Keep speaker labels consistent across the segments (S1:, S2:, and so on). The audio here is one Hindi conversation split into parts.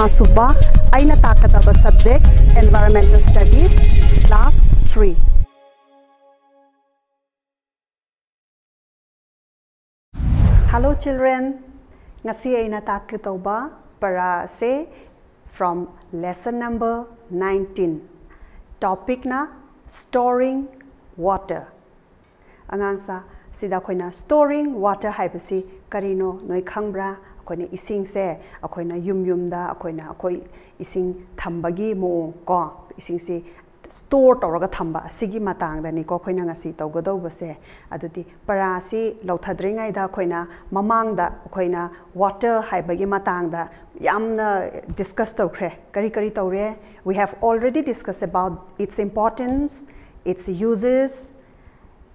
S1: Fatima Subba, aina takataba subject Environmental Studies, class 3. Hello children, ngasi aina takataba para se from lesson number 19. Topic na storing water. Angang sa sida khoina storing water haibasi karino noi khangbra akoina ising se akoina yum yum da akoina ising thambagi mo ko ising store to raga sigi matang da ni ko khoina ngasi to godo bose aduti parasi lothadringai da khoina mamang da khoina water hai matang da yamna discuss to khre kari kari to re we have already discussed about its importance its uses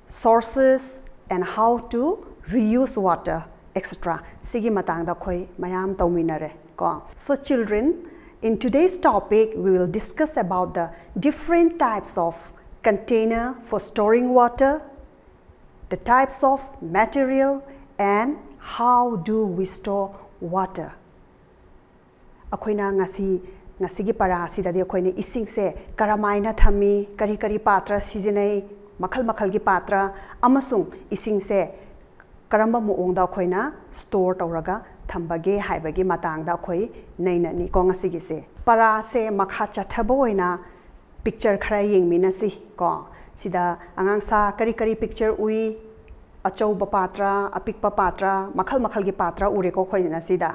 S1: sources and how to reuse water. Etc. Sigi matangda khoi mayam tauminare ko. So children, in today's topic, we will discuss about the different types of container for storing water, the types of material, and how do we store water. karamba muong da khoi na store toraga thambage haibagi matang da khoi nei na ni kong asi gi se para se makha cha thabo na picture khara yeng mi na si ko sida angang sa kari kari picture ui achauba patra apikpa patra makhal makhal gi patra ure ko khoi na sida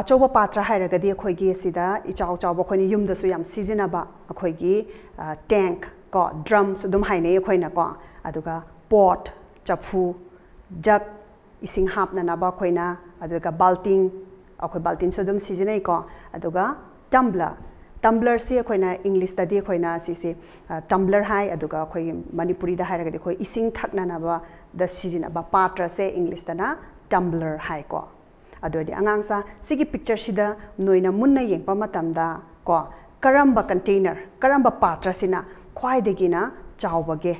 S1: achauba patra hairagadi khoi gi sida ichau chau ba khoi ni yum da su yam sizina ba khoi gi tank ko drum su dum haine khoi na ko aduga pot ꯆꯐꯨ ꯖꯛ ꯏꯁꯤꯡ ꯍꯥꯞꯅꯅꯕ ꯑꯩꯈꯣꯏꯅ ꯑꯗꯨꯒ ꯕꯥꯜꯇꯤꯡ ꯑꯩꯈꯣꯏ ꯕꯥꯜꯇꯤꯟꯁꯨ ꯑꯗꯨꯝ ꯁꯤꯖꯤꯟꯅꯩꯀꯣ ꯑꯗꯨꯒ ꯇꯝꯕ꯭ꯂꯔ ꯇꯝꯕ꯭ꯂꯔꯁꯤ ꯑꯩꯈꯣꯏꯅ ꯏꯪꯂꯤꯁꯇꯗꯤ ꯑꯩꯈꯣꯏꯅ ꯁꯤꯁꯦ ꯇꯝꯕ꯭ꯂꯔ ꯍꯥꯏ ꯑꯗꯨꯒ ꯑꯩꯈꯣꯏꯒꯤ ꯃꯅꯤꯄꯨꯔꯤꯗ ꯍꯥꯏꯔꯒꯗꯤ ꯑꯩꯈꯣꯏ ꯏꯁꯤꯡ ꯊꯛꯅꯅꯕꯗ ꯁꯤꯖꯤꯟꯅꯕ ꯄꯥꯇ꯭ꯔꯁꯦ ꯏꯪꯂꯤꯁꯇꯅ ꯇꯝꯕ꯭ꯂꯔ ꯍꯥꯏꯀꯣ ꯑꯗꯨꯑꯣꯏꯗꯤ ꯑꯉꯥꯡꯁꯥ ꯁꯤꯒꯤ ꯄꯤꯛꯆꯔꯁꯤꯗ ꯅꯣꯏꯅ ꯃꯨꯟꯅ ꯌꯦꯡꯕ ꯃꯇꯝꯗ ꯀꯣ ꯀꯔꯝꯕ ꯀꯟꯇꯦꯅꯔ ꯀꯔꯝꯕ ꯄꯥꯇ꯭ꯔꯁꯤꯅ ꯈ꯭ꯋꯥꯏꯗꯒꯤꯅ ꯆꯥꯎꯕꯒꯦ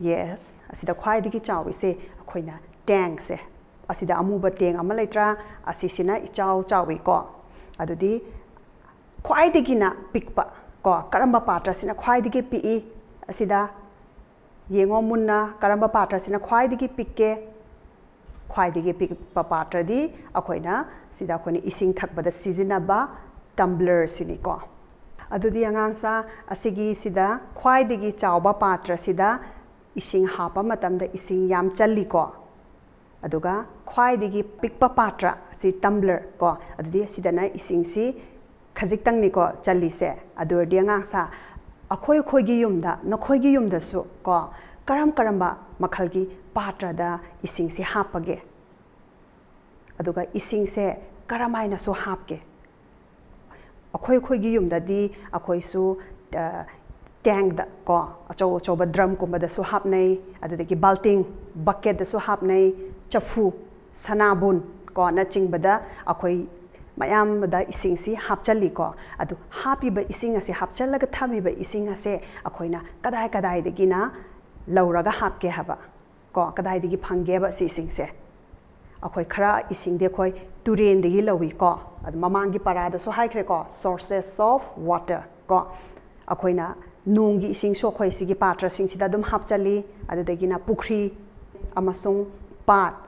S1: ꯌꯦꯁ ꯑꯁꯤꯗ ꯈ꯭ꯋꯥꯏꯗꯒꯤ ꯆꯥꯎꯏꯁꯦ ꯑꯩꯈꯣꯏꯅ ꯇꯦꯡꯁꯦ ꯑꯁꯤꯗ ꯑꯃꯨꯕ ꯇꯦꯡ ꯑꯃ ꯂꯩꯇ꯭ꯔꯥ ꯑꯁꯤꯁꯤꯅ ꯏꯆꯥꯎ ꯆꯥꯎꯏꯀꯣ ꯑꯗꯨꯗꯤ ꯈ꯭ꯋꯥꯏꯗꯒꯤꯅ ꯄꯤꯛꯄ ꯀꯣ ꯀꯔꯝꯕ ꯄꯥꯇ꯭ꯔꯁꯤꯅ ꯈ꯭ꯋꯥꯏꯗꯒꯤ ꯄꯤꯛꯏ ꯑꯁꯤꯗ ꯌꯦꯡꯉꯣ ꯃꯨꯟꯅ ꯀꯔꯝꯕ ꯄꯥꯇ꯭ꯔꯁꯤꯅ ꯈ꯭ꯋꯥꯏꯗꯒꯤ ꯄꯤꯛꯀꯦ ꯈ꯭ꯋꯥꯏꯗꯒꯤ ꯄꯤꯛꯄ ꯄꯥꯇ꯭ꯔꯗꯤ ꯑꯩꯈꯣꯏꯅ ꯁꯤꯗ ꯑꯩꯈꯣꯏꯅ ꯏꯁꯤꯡ ꯊꯛꯄꯗ ꯁꯤꯖꯤꯟꯅꯕ ꯇꯝꯕ꯭ꯂꯔꯁꯤꯅꯤꯀꯣ ꯑꯗꯨꯗꯤ ꯑꯉꯥꯡꯁꯥ ꯑꯁꯤꯒꯤ ꯁꯤꯗ ꯈ꯭ꯋꯥꯏꯗꯒꯤ ꯆꯥꯎꯕ ꯄꯥꯇ꯭ꯔꯁꯤꯗ ꯏꯁꯤꯡ ꯍꯥꯞꯄ ꯃꯇꯝꯗ ꯏꯁꯤꯡ ꯌꯥꯝ ꯆꯜꯂꯤꯀꯣ ꯑꯗꯨꯒ ꯈ꯭ꯋꯥꯏꯗꯒꯤ ꯄꯤꯛꯄ ꯄꯥꯇ꯭ꯔ ꯑꯁꯤ ꯇꯝꯕ꯭ꯂꯔ ꯀꯣ ꯑꯗꯨꯗꯤ ꯁꯤꯗꯅ ꯏꯁꯤꯡꯁꯤ ꯈꯖꯤꯛꯇꯪꯅꯤꯀꯣ ꯆꯜꯂꯤꯁꯦ ꯑꯗꯨ ꯑꯣꯏꯔꯗꯤ ꯑꯉꯥꯡꯁꯥ ꯑꯩꯈꯣꯏ ꯑꯩꯈꯣꯏꯒꯤ ꯌꯨꯝꯗ ꯅꯈꯣꯏꯒꯤ ꯌꯨꯝꯗꯁꯨ ꯀꯣ ꯀꯔꯝ ꯀꯔꯝꯕ ꯃꯈꯜꯒꯤ ꯄꯥꯇ꯭ꯔꯗ ꯏꯁꯤꯡꯁꯤ ꯍꯥꯞꯄꯒꯦ ꯑꯗꯨꯒ ꯏꯁꯤꯡꯁꯦ ꯀꯔꯝꯍꯥꯏꯅꯁꯨ ꯍꯥꯞꯀꯦ ꯑꯩꯈꯣꯏ ꯑꯩꯈꯣꯏꯒꯤ ꯌꯨꯝꯗꯗꯤ ꯑꯩꯈꯣꯏꯁꯨ ꯇꯦꯡꯗ ꯀꯣ ꯑꯆꯧ ꯑꯆꯧꯕ ꯗ꯭ꯔꯝꯒꯨꯝꯕꯗꯁꯨ ꯍꯥꯞꯅꯩ ꯑꯗꯨꯗꯒꯤ ꯕꯥꯜꯇꯤꯡ ꯕꯛꯀꯦꯠꯇꯁꯨ ꯍꯥꯞꯅꯩ ꯆꯐꯨ ꯁꯅꯥꯕꯨꯟ ꯀꯣ ꯅꯆꯤꯡꯕꯗ ꯑꯩꯈꯣꯏ ꯃꯌꯥꯝꯕꯗ ꯏꯁꯤꯡꯁꯤ ꯍꯥꯞꯆꯜꯂꯤꯀꯣ ꯑꯗꯨ ꯍꯥꯞꯄꯤꯕ ꯏꯁꯤꯡ ꯑꯁꯤ ꯍꯥꯞꯆꯜꯂꯒ ꯊꯝꯃꯤꯕ ꯏꯁꯤꯡ ꯑꯁꯦ ꯑꯩꯈꯣꯏꯅ ꯀꯗꯥꯏ ꯀꯗꯥꯏꯗꯒꯤꯅ ꯂꯧꯔꯒ ꯍꯥꯞꯀꯦ ꯍꯥꯏꯕ ꯀꯣ ꯀꯗꯥꯏꯗꯒꯤ ꯐꯪꯒꯦꯕ ꯁꯤ ꯏꯁꯤꯡꯁꯦ ꯑꯩꯈꯣꯏ ꯈꯔ ꯏꯁꯤꯡꯗꯤ ꯑꯩꯈꯣꯏ ꯇꯨꯔꯦꯟꯗꯒꯤ ꯂꯧꯏꯀꯣ ꯑꯗꯨ ꯃꯃꯥꯡꯒꯤ ꯄꯔꯥꯗꯁꯨ ꯍꯥꯏꯈ꯭ꯔꯦꯀꯣ ꯁꯣꯔꯁꯦꯁ ꯑꯣꯐ ꯋꯥꯇꯔ ꯀꯣ ꯑꯩꯈꯣꯏꯅ नोंगी इसिंग सोखोई सिगी पात्र सिंग सिदा दुम पात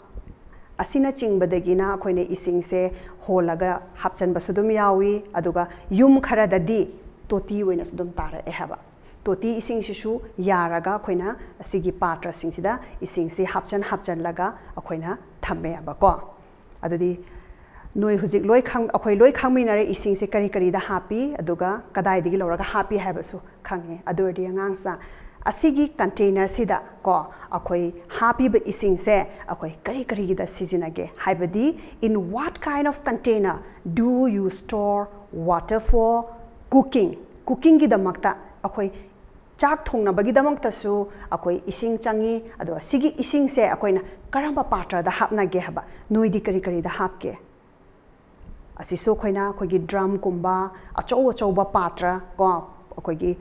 S1: असिना चिंगबदगिना अखोइने इसिंग से होलगा हापचन बसु दुम यावी अदुगा युम खरददी तोती तोती पात्र सिंग हापचन हापचन लगा अखोइना नई हजिक लोई लो खामे इसिंग से करी करी हापी कदाई हापी है खाने असी कंटेनर से को अखोई हापीब इसिंग से करी करी सिजिनगे है in what kind of container do you store water for cooking cooking की चाक थोंगदमुंग चंगी इसिंग से अखोना करम पात्र हापनगे हब नुदी करी करी हापके ꯑꯁꯤꯁꯨ ꯑꯩꯈꯣꯏꯅ ꯑꯩꯈꯣꯏꯒꯤ ꯗ꯭ꯔꯝꯒꯨꯝꯕ ꯑꯆꯧ ꯑꯆꯧꯕ ꯄꯥꯇ꯭ꯔ ꯀꯣ ꯑꯩꯈꯣꯏꯒꯤ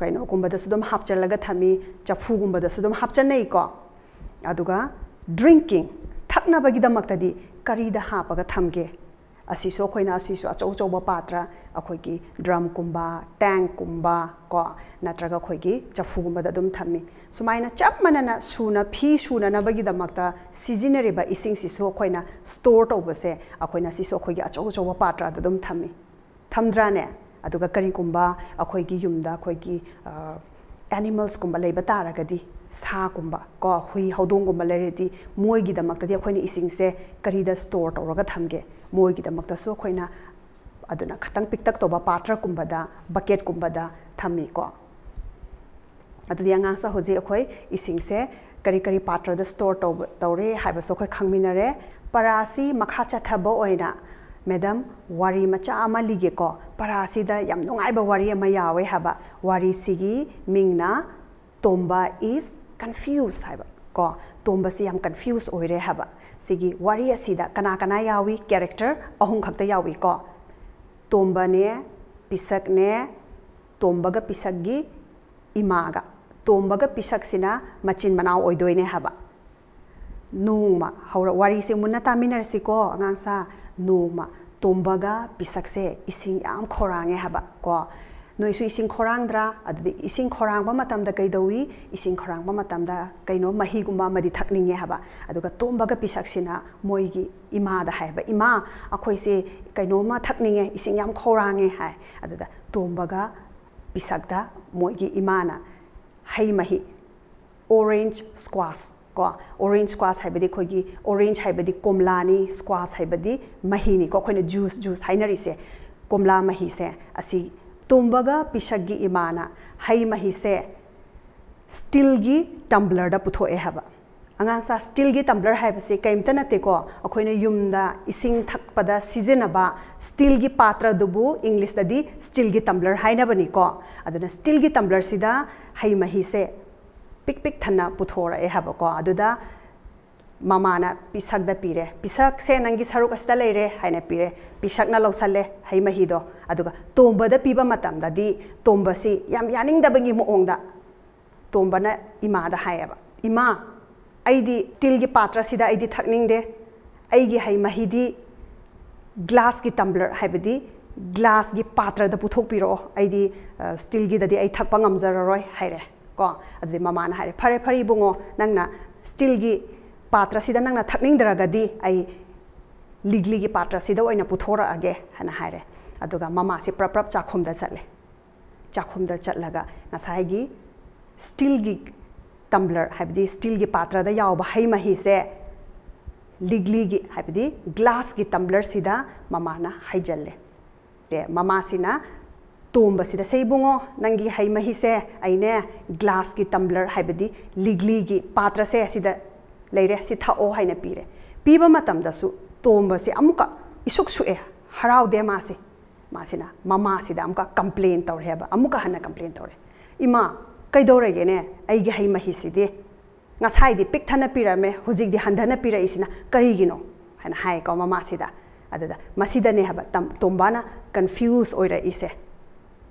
S1: ꯀꯩꯅꯣꯒꯨꯝꯕꯗꯁꯨ ꯑꯗꯨꯝ ꯍꯥꯞꯆꯜꯂꯒ ꯊꯝꯃꯤ ꯆꯐꯨꯒꯨꯝꯕꯗꯁꯨ ꯑꯗꯨꯝ ꯍꯥꯞꯆꯟꯅꯩꯀꯣ ꯑꯗꯨꯒ ꯗ꯭ꯔꯤꯡꯀꯤꯡ ꯊꯛꯅꯕꯒꯤꯗꯃꯛꯇꯗꯤ ꯀꯔꯤꯗ ꯍꯥꯞꯄꯒ ꯊꯝꯒꯦ ꯑꯁꯤꯁꯨ ꯑꯩꯈꯣꯏꯅ ꯑꯁꯤꯁꯨ ꯑꯆꯧ ꯑꯆꯧꯕ ꯄꯥꯇ꯭ꯔ ꯑꯩꯈꯣꯏꯒꯤ ꯗ꯭ꯔꯝꯒꯨꯝꯕ ꯇꯦꯡꯀꯨꯝꯕ ꯀꯣ ꯅꯠꯇ꯭ꯔꯒ ꯑꯩꯈꯣꯏꯒꯤ ꯆꯐꯨꯒꯨꯝꯕꯗ ꯑꯗꯨꯝ ꯊꯝꯃꯤ ꯁꯨꯃꯥꯏꯅ ꯆꯞ ꯃꯥꯟꯅꯅ ꯁꯨꯅ ꯐꯤ ꯁꯨꯅꯅꯕꯒꯤꯗꯃꯛꯇ ꯁꯤꯖꯤꯟꯅꯔꯤꯕ ꯏꯁꯤꯡꯁꯤꯁꯨ ꯑꯩꯈꯣꯏꯅ ꯁ꯭ꯇꯣꯔ ꯇꯧꯕꯁꯦ ꯑꯩꯈꯣꯏꯅ ꯁꯤꯁꯨ ꯑꯩꯈꯣꯏꯒꯤ ꯑꯆꯧ ꯑꯆꯧꯕ ꯄꯥꯇ꯭ꯔꯗ ꯑꯗꯨꯝ ꯊꯝꯃꯤ ꯊꯝꯗ꯭ꯔꯥꯅꯦ ꯑꯗꯨꯒ ꯀꯔꯤꯒꯨꯝꯕ ꯑꯩꯈꯣꯏꯒꯤ ꯌꯨꯝꯗ ꯑꯩꯈꯣꯏꯒꯤ ꯑꯦꯅꯤꯃꯜꯁꯀꯨꯝꯕ ꯂꯩꯕ ꯇꯥꯔꯒꯗꯤ ꯁꯥꯒꯨꯝꯕ ꯀꯣ ꯍꯨꯏ ꯍꯧꯗꯣꯡꯒꯨꯝꯕ ꯂꯩꯔꯗꯤ ꯃꯣꯏꯒꯤꯗꯃꯛꯇꯗꯤ ꯑꯩꯈꯣꯏꯅ ꯏꯁꯤꯡꯁꯦ ꯀꯔꯤꯗ ꯁ꯭ꯇꯣꯔ ꯇꯧꯔꯒ ꯊꯝꯒꯦ ꯃꯣꯏꯒꯤꯗꯃꯛꯇꯁꯨ ꯑꯩꯈꯣꯏꯅ ꯑꯗꯨꯅ ꯈꯤꯇꯪ ꯄꯤꯛꯇꯛ ꯇꯧꯕ ꯄꯥꯇ꯭ꯔꯀꯨꯝꯕꯗ ꯕꯛꯀꯦꯠꯀꯨꯝꯕꯗ ꯊꯝꯃꯤꯀꯣ ꯑꯗꯨꯗꯤ ꯑꯉꯥꯡꯁꯦ ꯍꯧꯖꯤꯛ ꯑꯩꯈꯣꯏ ꯏꯁꯤꯡꯁꯦ ꯀꯔꯤ ꯀꯔꯤ ꯄꯥꯇ꯭ꯔꯗ ꯁ꯭ꯇꯣꯔ ꯇꯧꯕ ꯇꯧꯔꯦ ꯍꯥꯏꯕꯁꯨ ꯑꯩꯈꯣꯏ ꯈꯪꯃꯤꯟꯅꯔꯦ ꯄꯔꯥꯁꯤ ꯃꯈꯥ ꯆꯠꯊꯕ ꯑꯣꯏꯅ ꯃꯦꯗꯝ ꯋꯥꯔꯤ ꯃꯆꯥ ꯑꯃ ꯂꯤꯒꯦꯀꯣ ꯄꯔꯥꯁꯤꯗ ꯌꯥꯝ ꯅꯨꯡꯉꯥꯏꯕ ꯋꯥꯔꯤ ꯑꯃ ꯌꯥꯎꯋꯦ ꯍꯥꯏꯕ ꯋꯥꯔꯤꯁꯤꯒꯤ ꯃꯤꯡꯅ ꯇꯣꯝꯕ ꯏꯁ ꯀꯟꯐ꯭ꯌꯨꯁ ꯍꯥꯏꯕ ꯀꯣ ꯇꯣꯝꯕꯁꯤ ꯌꯥꯝ ꯀꯟꯐ꯭ꯌꯨꯁ ꯑꯣꯏꯔꯦ ꯍꯥꯏꯕ सिगी वारी असीदा कना कना यावी कैरेक्टर अहुम खक्त यावी को तोंबने पिसकने तोंबग पिसकगी इमागा तोंबग पिसकसिना मचिन मनाव ओइदोइने हबा नोमा हौर वारी से मुन्ना तामिनरसिको अंगासा नोमा तोंबगा पिसकसे इसिंग याम खोरांगे हबा को ꯅꯣꯏꯁꯨ ꯏꯁꯤꯡ ꯈꯧꯔꯥꯡꯗ꯭ꯔꯥ ꯑꯗꯨꯗꯤ ꯏꯁꯤꯡ ꯈꯧꯔꯥꯡꯕ ꯃꯇꯝꯗ ꯀꯩꯗꯧꯏ ꯏꯁꯤꯡ ꯈꯧꯔꯥꯡꯕ ꯃꯇꯝꯗ ꯀꯩꯅꯣ ꯃꯍꯤꯒꯨꯝꯕ ꯑꯃꯗꯤ ꯊꯛꯅꯤꯡꯉꯦ ꯍꯥꯏꯕ ꯑꯗꯨꯒ ꯇꯣꯝꯕꯒ ꯄꯤꯁꯛꯁꯤꯅ ꯃꯣꯏꯒꯤ ꯏꯃꯥꯗ ꯍꯥꯏꯕ ꯏꯃꯥ ꯑꯩꯈꯣꯏꯁꯦ ꯀꯩꯅꯣꯝꯃ ꯊꯛꯅꯤꯡꯉꯦ ꯏꯁꯤꯡ ꯌꯥꯝ ꯈꯧꯔꯥꯡꯉꯦ ꯍꯥꯏ ꯑꯗꯨꯗ ꯇꯣꯝꯕꯒ ꯄꯤꯁꯛꯇ ꯃꯣꯏꯒꯤ ꯏꯃꯥꯅ ꯍꯩ ꯃꯍꯤ ꯑꯣꯔꯦꯟꯖ ꯁ꯭ꯀ꯭ꯋꯥꯁ ꯀꯣ ꯑꯣꯔꯦꯟꯖ ꯁ꯭ꯀ꯭ꯋꯥꯁ ꯍꯥꯏꯕꯗꯤ ꯑꯩꯈꯣꯏꯒꯤ ꯑꯣꯔꯦꯟꯖ ꯍꯥꯏꯕꯗꯤ ꯀꯣꯝꯂꯥꯅꯤ ꯁ꯭ꯀ꯭ꯋꯥꯁ ꯍꯥꯏꯕꯗꯤ ꯃꯍꯤꯅꯤꯀꯣ ꯑꯩꯈꯣꯏꯅ ꯖꯨꯁ ꯖꯨꯁ ꯍꯥꯏꯅꯔꯤꯁꯦ ꯀꯣꯝꯂꯥ ꯃꯍꯤꯁꯦ ꯑꯁꯤ तुम्बगा पिशगी इमा हई मही से स्टील की टम्बलर पुथोए हब अगांग स्टील की टम्बलर है से कईमत नतेको अखोने युमद इसिंग थकपद सिजनब स्टील की पात्र दुबु इंग्लिश ददी स्टील की टम्बलर हैनबनीको स्टील की टम्बलर सिदा हई मही से पिक पिक थन्ना पुथोरए हबको अदुदा ꯃꯃꯥꯅ ꯄꯤꯁꯛꯗ ꯄꯤꯔꯦ ꯄꯤꯁꯛꯁꯦ ꯅꯪꯒꯤ ꯁꯔꯨꯛ ꯑꯁꯤꯗ ꯂꯩꯔꯦ ꯍꯥꯏꯅ ꯄꯤꯔꯦ ꯄꯤꯁꯛꯅ ꯂꯧꯁꯜꯂꯦ ꯍꯩ ꯃꯍꯤꯗꯣ ꯑꯗꯨꯒ ꯇꯣꯝꯕꯗ ꯄꯤꯕ ꯃꯇꯝꯗꯗꯤ ꯇꯣꯝꯕꯁꯤ ꯌꯥꯝ ꯌꯥꯅꯤꯡꯗꯕꯒꯤ ꯃꯑꯣꯡꯗ ꯇꯣꯝꯕꯅ ꯏꯃꯥꯗ ꯍꯥꯏꯌꯦꯕ ꯏꯃꯥ ꯑꯩꯗꯤ ꯁ꯭ꯇꯤꯜꯒꯤ ꯄꯥꯇ꯭ꯔꯁꯤꯗ ꯑꯩꯗꯤ ꯊꯛꯅꯤꯡꯗꯦ ꯑꯩꯒꯤ ꯍꯩ ꯃꯍꯤꯗꯤ ꯒ꯭ꯂꯥꯁꯀꯤ ꯇꯝꯕ꯭ꯂꯔ ꯍꯥꯏꯕꯗꯤ ꯒ꯭ꯂꯥꯁꯒꯤ ꯄꯥꯇ꯭ꯔꯗ ꯄꯨꯊꯣꯛꯄꯤꯔꯛꯑꯣ ꯑꯩꯗꯤ ꯁ꯭ꯇꯤꯜꯒꯤꯗꯗꯤ ꯑꯩ ꯊꯛꯄ ꯉꯝꯖꯔꯔꯣꯏ ꯍꯥꯏꯔꯦ ꯀꯣ ꯑꯗꯨꯗꯤ ꯃꯃꯥꯅ ꯍꯥꯏꯔꯦ ꯐꯔꯦ ꯐꯔꯦ ꯏꯕꯨꯡꯉꯣ ꯅꯪꯅ ꯁ꯭ꯇꯤꯜꯒꯤ पात्र नंगना थकनिंगदरगदी आई लिगली की पात्रसिद ओइना पुथोरअगे ममा से प्रप प्रप चाखुमदा चले चाखुमदा चलगा नसाइगी स्टील की तम्लर है स्टील की पात्र यावबा हई मही से लिग्ली की हाइबदी ग्लास की तम्लर सिदा ममाना हाइजल्ले रे ममा सिना से सिदा सेबुंगो नंगी हई मही से अने ग्लास की तम्लर है लिग्ली की पात्र से लेरे सी थाओ है पीरे पीब मतमदसु तोंब से अमुक इसुक सुए हराउदे मासे मासिना ममा से अमुक कंप्लेन तौरे अमुक हन कंप्लेन तौरे इमा कईदौरगेने अगे हई मही सिदे ngasai di pik thana pirame hujik di handana pira isina kari gino hana hai ko mama sida adada masida ne haba tam tombana confuse oira ise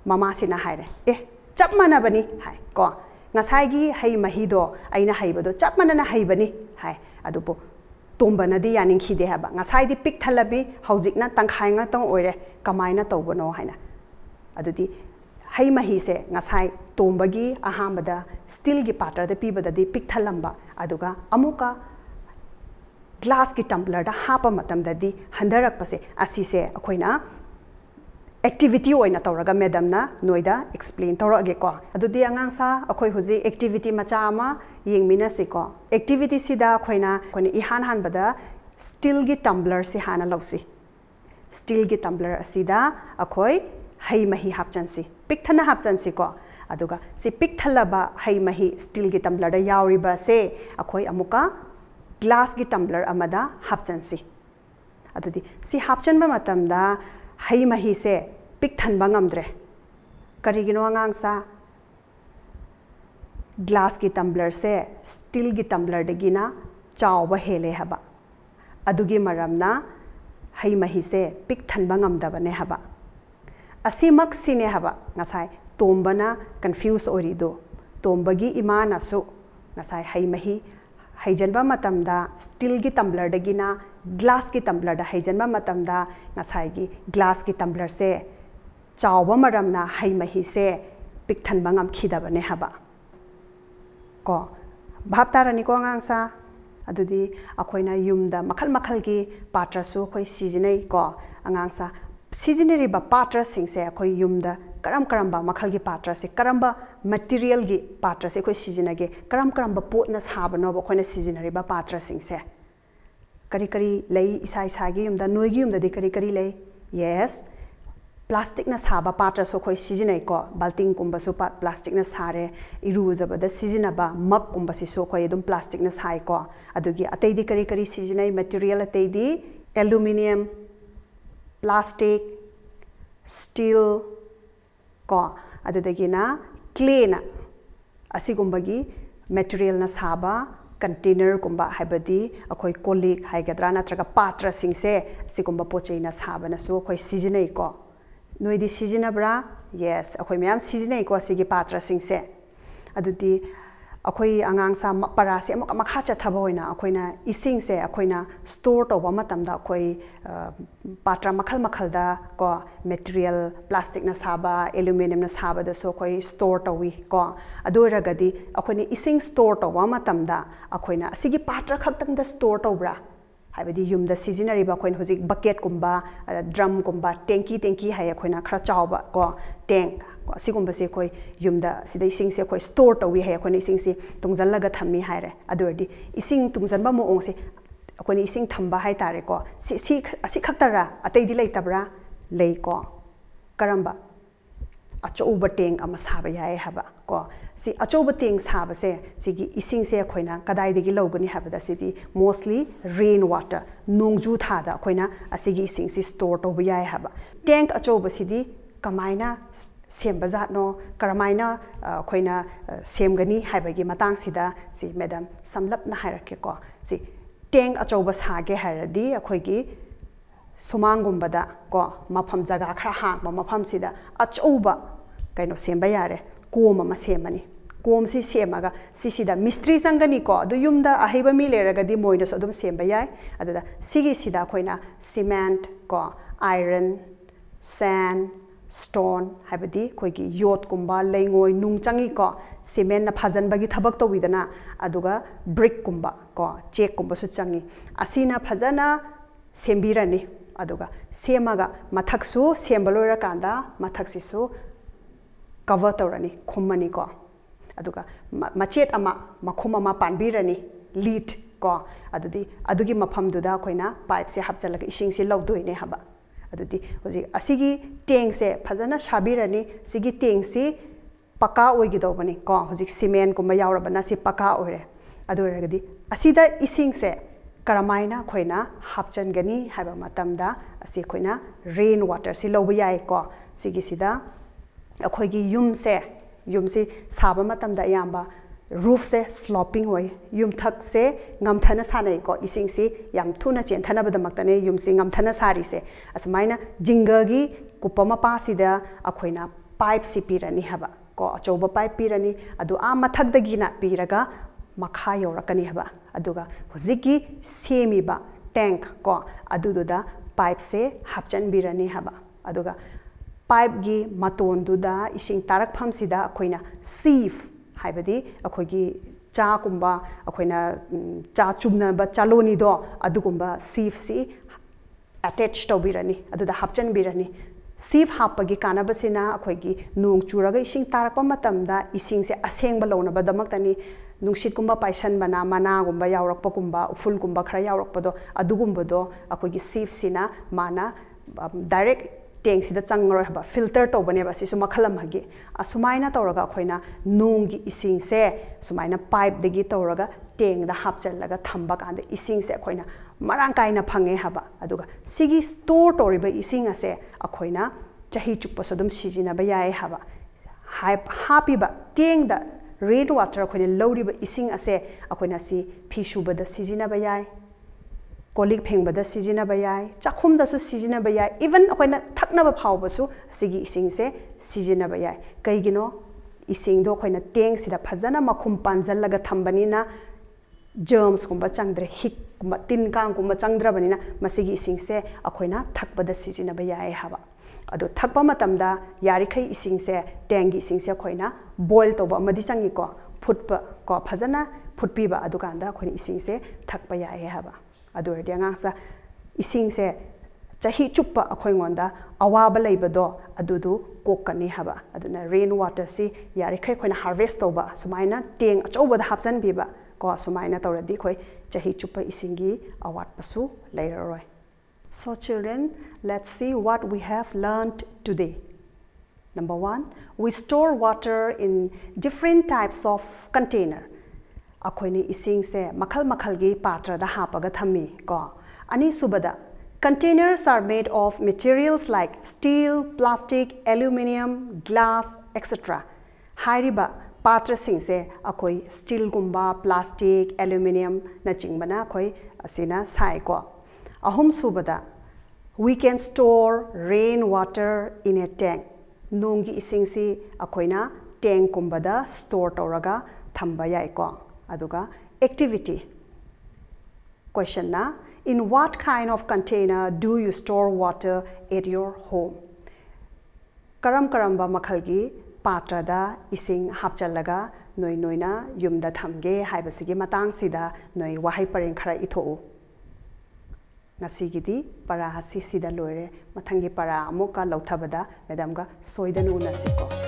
S1: mama sina haire eh chap mana bani hai ko ngasai gi hai mahi do aina hai bado chap mana na hai bani ꯍꯥꯏ ꯑꯗꯨꯕꯨ ꯇꯣꯝꯕꯅꯗꯤ ꯌꯥꯅꯤꯡꯈꯤꯗꯦ ꯍꯥꯏꯕ ꯉꯁꯥꯏꯗꯤ ꯄꯤꯛ ꯊꯜꯂꯕꯤ ꯍꯧꯖꯤꯛꯅ ꯇꯪꯈꯥꯏ ꯉꯥꯛꯇꯪ ꯑꯣꯏꯔꯦ ꯀꯃꯥꯏꯅ ꯇꯧꯕꯅꯣ ꯍꯥꯏꯅ ꯑꯗꯨꯗꯤ ꯍꯩ ꯃꯍꯤꯁꯦ ꯉꯁꯥꯏ ꯇꯣꯝꯕꯒꯤ ꯑꯍꯥꯟꯕꯗ ꯁ꯭ꯇꯤꯜꯒꯤ ꯄꯥꯇ꯭ꯔꯗ ꯄꯤꯕꯗꯗꯤ ꯄꯤꯛ ꯊꯜꯂꯝꯕ ꯑꯗꯨꯒ ꯑꯃꯨꯛꯀ ꯒ꯭ꯂꯥꯁꯀꯤ ꯇꯝꯕ꯭ꯂꯔꯗ ꯍꯥꯞꯄ ꯃꯇꯝꯗꯗꯤ ꯍꯟꯊꯔꯛꯄꯁꯦ ꯑꯁꯤꯁꯦ ꯑꯩꯈꯣꯏꯅ एक्टिविटी होना तौर मैडम नोद एक्सप्लेन तौरगेको अदी आगाम अखोई हजी एक्टिविटी मचा येमीनसीको एक्टिविटी अखोना इहान हानबद स्टील की टम्बलर से हाँ लौसी स्टील की टम्बलर अखोई हई मही हापचनसी पिक्थन हापचनसीको से पिक्थलब हई मही स्टील की टम्बलर याब से अखोई अमुक ग्लास की टम्बलर हापचनसी अभी हापचनब हई मही से पिकमद्रे कंगा ग्लास की तम्लर से स्टील की तम्लर चाव हेले हब अई मही से पिक थनबने हब असीमकने हब तोबना कन्फ्यूज़ हो तोबगी इमासुसा हई मही हईजब स्टील की तम्लर ग्लास की तम्लर हईजब ग्लास की तम्लर से चाव मरम ना से पिकथन को भाप तारनी को गांसा मखल मखल की पात्र सु अखोइ सिजनै को अंगांसा पात्र सिंग करम करम मखल की पात्र से करम बा मटेरियल की पात्र से अखोइ सिजनगे करम करम पोटना साबनो बा पात्र सिंग से करी करी लई इसा इसा की युमदा नोई करी करी लई यस yes. प्लास्टिकना साबा पात्रसो खोई सिजिनैको बाल्टिङ कुम्बसो प्लास्टिकना सारे इरुजबदा सिजिनबा मप कुम्बसिसो खोई अदुम प्लास्टिकना साइको अदुगी करी करी सिजिनै मटेरियल अतैदि एल्युमिनियम प्लास्टिक स्टील को अदुदगिना क्लेना असिगुम्बगी मटेरियलना साबा container kumba haibadi akhoi है haigedra natraga patra singse sikumba pocheina sabana ꯅꯣꯏꯗꯤ ꯁꯤꯖꯤꯟꯅꯕ꯭ꯔꯥ ꯌꯦꯁ ꯑꯩꯈꯣꯏ ꯃꯌꯥꯝ ꯁꯤꯖꯤꯟꯅꯩꯀꯣ ꯁꯤꯒꯤ ꯄꯥꯇ꯭ꯔꯁꯤꯡꯁꯦ ꯑꯗꯨꯗꯤ ꯑꯩꯈꯣꯏ ꯑꯉꯥꯡꯁꯥ ꯄꯔꯥꯁꯦ ꯑꯃꯨꯛ ꯃꯈꯥ ꯆꯠꯊꯕ ꯑꯣꯏꯅ ꯑꯩꯈꯣꯏꯅ ꯏꯁꯤꯡꯁꯦ ꯑꯩꯈꯣꯏꯅ ꯁ꯭ꯇꯣꯔ ꯇꯧꯕ ꯃꯇꯝꯗ ꯑꯩꯈꯣꯏ ꯄꯥꯇ꯭ꯔ ꯃꯈꯜ ꯃꯈꯜꯗ ꯀꯣ ꯃꯦꯇꯤꯔꯤꯌꯦꯜ ꯄ꯭ꯂꯥꯁꯇꯤꯛꯅ ꯁꯥꯕ ꯑꯦꯂꯨꯃꯤꯅꯤꯌꯝꯅ ꯁꯥꯕꯗꯁꯨ ꯑꯩꯈꯣꯏ ꯁ꯭ꯇꯣꯔ ꯇꯧꯋꯤ ꯀꯣ ꯑꯗꯨ ꯑꯣꯏꯔꯒꯗꯤ ꯑꯩꯈꯣꯏꯅ ꯏꯁꯤꯡ ꯁ꯭ꯇꯣꯔ ꯇꯧꯕ ꯃꯇꯝꯗ ꯑꯩꯈꯣꯏꯅ ꯑꯁꯤꯒꯤ ꯄꯥꯇ꯭ꯔ ꯈꯛꯇꯪꯗ ꯁ꯭ꯇꯣꯔ ꯇꯧꯕ꯭ꯔꯥ हाबी यूम सिजनरीबन हजिक बकेटकुब ड्रमकुब टेंकी टेंकी है अखोना खरा चावको टेंक अगुबसे अखोई से अखोई स्टोर तौी है अखोने इसे तुंजल थमी है अदी इं तुंजनब मौसे अखोने इं थम्ब है तारेको अतई लेतब्रा लेको करम्बा ꯁꯤ ꯁꯤ ꯑꯁꯤ ꯈꯛꯇꯔꯥ ꯑꯇꯩꯗꯤ ꯂꯩꯇꯕ꯭ꯔꯥ ꯂꯩꯀꯣ ꯀꯔꯝꯕ ꯑꯆꯧꯕ ꯇꯦꯡ ꯑꯃ ꯁꯥꯕ ꯌꯥꯏ ꯍꯥꯏꯕ ꯀꯣ ꯁꯤ ꯑꯆꯧꯕ ꯇꯦꯡ ꯁꯥꯕꯁꯦ ꯁꯤꯒꯤ ꯏꯁꯤꯡꯁꯦ ꯑꯩꯈꯣꯏꯅ ꯀꯗꯥꯏꯗꯒꯤ ꯂꯧꯒꯅꯤ ꯍꯥꯏꯕꯗ ꯁꯤꯗꯤ ꯃꯣꯁꯂꯤ ꯔꯦꯟ ꯋꯥꯇꯔ ꯅꯣꯡꯖꯨ ꯊꯥꯗ ꯑꯩꯈꯣꯏꯅ ꯑꯁꯤꯒꯤ ꯏꯁꯤꯡꯁꯤ ꯁ꯭ꯇꯣꯔ ꯇꯧꯕ ꯌꯥꯏ ꯍꯥꯏꯕ ꯇꯦꯡ ꯑꯆꯧꯕꯁꯤꯗꯤ ꯀꯃꯥꯏꯅ ꯁꯦꯝꯕ ꯖꯥꯠꯅꯣ ꯀꯔꯝꯍꯥꯏꯅ ꯑꯩꯈꯣꯏꯅ ꯁꯦꯝꯒꯅꯤ ꯍꯥꯏꯕꯒꯤ ꯃꯇꯥꯡꯁꯤꯗ ꯁꯤ ꯃꯦꯗꯥꯝ ꯁꯝꯂꯞꯅ ꯍꯥꯏꯔꯛꯀꯦꯀꯣ ꯁꯤ ꯇꯦꯡ ꯑꯆꯧꯕ ꯁꯥꯒꯦ ꯍꯥꯏꯔꯗꯤ ꯑꯩꯈꯣꯏꯒꯤ ꯁꯨꯃꯥꯡꯒꯨꯝꯕꯗ ꯀꯣ ꯃꯐꯝ ꯖꯒꯥ ꯈꯔ ꯍꯥꯡꯕ ꯃꯐꯝꯁꯤꯗ ꯑꯆꯧꯕ ꯀꯩꯅꯣ ꯁꯦꯝꯕ ꯌꯥꯔꯦ ꯀꯣꯝ ꯑꯃ ꯁꯦꯝꯃꯅꯤ ꯀꯣꯝꯁꯤ ꯁꯦꯝꯃꯒ ꯁꯤꯁꯤꯗ ꯃꯤꯁꯇ꯭ꯔꯤ ꯆꯪꯒꯅꯤꯀꯣ ꯑꯗꯨ ꯌꯨꯝꯗ ꯑꯍꯩꯕ ꯃꯤ ꯂꯩꯔꯒꯗꯤ ꯃꯣꯏꯅꯁꯨ ꯑꯗꯨꯝ ꯁꯦꯝꯕ ꯌꯥꯏ ꯑꯗꯨꯗ ꯁꯤꯒꯤꯁꯤꯗ ꯑꯩꯈꯣꯏꯅ ꯁꯤꯃꯦꯟꯠ ꯀꯣ ꯑꯥꯏꯔꯟ ꯁꯦꯟ ꯁ꯭ꯇꯣꯟ ꯍꯥꯏꯕꯗꯤ ꯑꯩꯈꯣꯏꯒꯤ ꯌꯣꯠꯀꯨꯝꯕ ꯂꯩꯉꯣꯏ ꯅꯨꯡ ꯆꯪꯉꯤꯀꯣ ꯁꯤꯃꯦꯟꯅ ꯐꯥꯖꯟꯕꯒꯤ ꯊꯕꯛ ꯇꯧꯋꯤꯗꯅ ꯑꯗꯨꯒ ꯕ꯭ꯔꯤꯛꯀꯨꯝꯕ ꯀꯣ ꯆꯦꯛꯀꯨꯝꯕꯁꯨ ꯆꯪꯉꯤ ꯑꯁꯤꯅ ꯐꯖꯅ ꯁꯦꯝꯕꯤꯔꯅꯤ ꯑꯗꯨꯒ ꯁꯦꯝꯃꯒ ꯃꯊꯛꯁꯨ ꯁꯦꯝꯕ ꯂꯣꯏꯔꯀꯥꯟꯗ ꯃꯊꯛꯁꯤꯁꯨ cover tawrani khumani ko aduga machet ama makhum ama panbirani lead ko adudi adugi mafam duda koina pipe se hapchalaga ising se lawdoine haba adudi hoji asigi tank se phajana sabirani sigi tank se paka oigidobani ko hoji cement ko mayaurabana se paka oire aduragadi asida ising se karamaina khoina hapchangani haba matamda ase khoina rain water se lawba yai ko sigi sida ꯑꯩꯈꯣꯏꯒꯤ ꯌꯨꯝꯁꯦ ꯌꯨꯝꯁꯤ ꯁꯥꯕ ꯃꯇꯝꯗ ꯑꯌꯥꯝꯕ ꯔꯨꯐꯁꯦ ꯁ꯭ꯂꯣꯄꯤꯡ ꯑꯣꯏ ꯌꯨꯝꯊꯛꯁꯦ ꯉꯝꯊꯅ ꯁꯥꯟꯅꯩꯀꯣ ꯏꯁꯤꯡꯁꯤ ꯌꯥꯝ ꯊꯨꯅ ꯆꯦꯟꯊꯅꯕꯗꯃꯛꯇꯅꯦ ꯌꯨꯝꯁꯤ ꯉꯝꯊꯅ ꯁꯥꯔꯤꯁꯦ ꯑꯁꯨꯃꯥꯏꯅ ꯖꯤꯡꯒꯒꯤ ꯀꯨꯞꯄ ꯃꯄꯥꯁꯤꯗ ꯑꯩꯈꯣꯏꯅ ꯄꯥꯏꯞꯁꯤ ꯄꯤꯔꯅꯤ ꯍꯥꯏꯕ ꯀꯣ ꯑꯆꯧꯕ ꯄꯥꯏꯞ ꯄꯤꯔꯅꯤ ꯑꯗꯨ ꯑꯥ ꯃꯊꯛꯇꯒꯤꯅ ꯄꯤꯔꯒ ꯃꯈꯥ ꯌꯧꯔꯛꯀꯅꯤ ꯍꯥꯏꯕ ꯑꯗꯨꯒ ꯍꯧꯖꯤꯛꯀꯤ ꯁꯦꯝꯃꯤꯕ ꯇꯦꯡꯛ ꯀꯣ ꯑꯗꯨꯗꯨꯗ ꯄꯥꯏꯞꯁꯦ ꯍꯥꯞꯆꯟꯕꯤꯔꯅꯤ ꯍꯥꯏꯕ ꯑꯗꯨꯒ ꯄꯥꯏꯞꯒꯤ ꯃꯇꯣꯟꯗꯨꯗ ꯏꯁꯤꯡ ꯇꯥꯔꯛꯐꯝꯁꯤꯗ ꯑꯩꯈꯣꯏꯅ ꯁꯤꯐ ꯍꯥꯏꯕꯗꯤ ꯑꯩꯈꯣꯏꯒꯤ ꯆꯥꯒꯨꯝꯕ ꯑꯩꯈꯣꯏꯅ ꯆꯥ ꯆꯨꯝꯅꯕ ꯆꯥꯂꯣꯅꯤꯗꯣ ꯑꯗꯨꯒꯨꯝꯕ ꯁꯤꯐꯁꯤ ꯑꯦꯇꯦꯆ ꯇꯧꯕꯤꯔꯅꯤ ꯑꯗꯨꯗ ꯍꯥꯞꯆꯤꯟꯕꯤꯔꯅꯤ ꯁꯤꯐ ꯍꯥꯞꯄꯒꯤ ꯀꯥꯟꯅꯕꯁꯤꯅ ꯑꯩꯈꯣꯏꯒꯤ ꯅꯣꯡ ꯆꯨꯔꯒ ꯏꯁꯤꯡ ꯇꯥꯔꯛꯄ ꯃꯇꯝꯗ ꯏꯁꯤꯡꯁꯦ ꯑꯁꯦꯡꯕ ꯂꯧꯅꯕꯗꯃꯛꯇꯅꯤ ꯅꯨꯡꯁꯤꯠꯀꯨꯝꯕ ꯄꯥꯏꯁꯟꯕꯅ ꯃꯅꯥꯒꯨꯝꯕ ꯌꯥꯎꯔꯛꯄꯒꯨꯝꯕ ꯎꯐꯨꯜꯒꯨꯝꯕ ꯈꯔ ꯌꯥꯎꯔꯛꯄꯗꯣ ꯑꯗꯨꯒꯨꯝꯕꯗꯣ ꯑꯩꯈꯣꯏꯒꯤ ꯁꯤꯐꯁꯤꯅ ꯃꯥꯅ ꯗꯥꯏꯔꯦꯛ ꯇꯦꯡꯁꯤꯗ ꯆꯪꯉꯔꯣꯏ ꯍꯥꯏꯕ ꯐꯤꯜꯇꯔ ꯇꯧꯕꯅꯦꯕ ꯑꯁꯤꯁꯨ ꯃꯈꯜ ꯑꯃꯒꯤ ꯑꯁꯨꯃꯥꯏꯅ ꯇꯧꯔꯒ ꯑꯩꯈꯣꯏꯅ ꯅꯣꯡꯒꯤ ꯏꯁꯤꯡꯁꯦ ꯁꯨꯃꯥꯏꯅ ꯄꯥꯏꯞꯇꯒꯤ ꯇꯧꯔꯒ ꯇꯦꯡꯗ ꯍꯥꯞꯆꯤꯜꯂꯒ ꯊꯝꯕ ꯀꯥꯟꯗ ꯏꯁꯤꯡꯁꯦ ꯑꯩꯈꯣꯏꯅ ꯃꯔꯥꯡ ꯀꯥꯏꯅ ꯐꯪꯉꯦ ꯍꯥꯏꯕ ꯑꯗꯨꯒ ꯁꯤꯒꯤ ꯁ꯭ꯇꯣꯔ ꯇꯧꯔꯤꯕ ꯏꯁꯤꯡ ꯑꯁꯦ ꯑꯩꯈꯣꯏꯅ ꯆꯍꯤ ꯆꯨꯞꯄꯁꯨ ꯑꯗꯨꯝ ꯁꯤꯖꯤꯟꯅꯕ ꯌꯥꯏ ꯍꯥꯏꯕ ꯍꯥꯞꯄꯤꯕ ꯇꯦꯡꯗ ꯔꯦꯟ ꯋꯥꯇꯔ ꯑꯩꯈꯣꯏꯅ ꯂꯧꯔꯤꯕ ꯏꯁꯤꯡ ꯑꯁꯦ ꯑꯩꯈꯣꯏꯅ ꯁꯤ ꯐꯤ ꯁꯨꯕꯗ ꯁꯤꯖꯤꯟꯅꯕ ꯌꯥꯏ कोलिक फेंगबद सिजनब याय चाखुमदसु सिजनब याय इवन अखोइना थकनब फावबसु सिगी इसिंगसे सिजनब याय कइगिनो इसिंगदो अखोइना टेंग सिदा फजना मखुम पांजलग थंबनिना germs kumba changdre hik kumba tin kang kumba changdra banina masigi ising se akhoina thakpa da sijina ba yae haba ado thakpa matam da yari khai ising se tank gi ising se akhoina boil to ba madi changi ko phutpa ko phajana phutpi ba adukan da akhoina ising se thakpa yae haba ꯑꯗꯨ ꯑꯣꯏꯔꯗꯤ ꯑꯉꯥꯡꯁꯦ ꯏꯁꯤꯡꯁꯦ ꯆꯍꯤ ꯆꯨꯞꯄ ꯑꯩꯈꯣꯏꯉꯣꯟꯗ ꯑꯋꯥꯕ ꯂꯩꯕꯗꯣ ꯑꯗꯨꯗꯨ ꯀꯣꯛꯀꯅꯤ ꯍꯥꯏꯕ ꯑꯗꯨꯅ ꯔꯦꯟ ꯋꯥꯇꯔꯁꯤ ꯌꯥꯔꯤꯈꯩ ꯑꯩꯈꯣꯏꯅ ꯍꯥꯔꯚꯦꯁ ꯇꯧꯕ ꯁꯨꯃꯥꯏꯅ ꯇꯦꯡ ꯑꯆꯧꯕꯗ ꯍꯥꯞꯆꯤꯟꯕꯤꯕ ꯀꯣ ꯁꯨꯃꯥꯏꯅ ꯇꯧꯔꯗꯤ ꯑꯩꯈꯣꯏ ꯆꯍꯤ ꯆꯨꯞꯄ ꯏꯁꯤꯡꯒꯤ ꯑꯋꯥꯠꯄꯁꯨ ꯂꯩꯔꯔꯣꯏ So children, let's see what we have learned today. Number one, we store water in different types of container. इसिंग से मखल मखल की पात्र हापग थमीको अनीसुबद containers are made of materials like steel plastic aluminium glass etcetera पात्र से स्टील गुम प्लास्टिक एल्यूमिनियम नचिबना सैको अहम सूबद we can store rain water in a tank नों की इसिंग से अखोना स्टोर तौर थम जाएको ꯑꯗꯨꯒ activity ꯀꯣꯏꯁꯟꯅ in what kind of container do you store water at your home karam karamba makhalgi patrada ising hapchalaga noi noina yumda thamge haibasigi matang sida noi wahai paring khara ithou ngasigidi para hasi sida loire mathangi para amuka lauthabada madam ga soidanu nasiko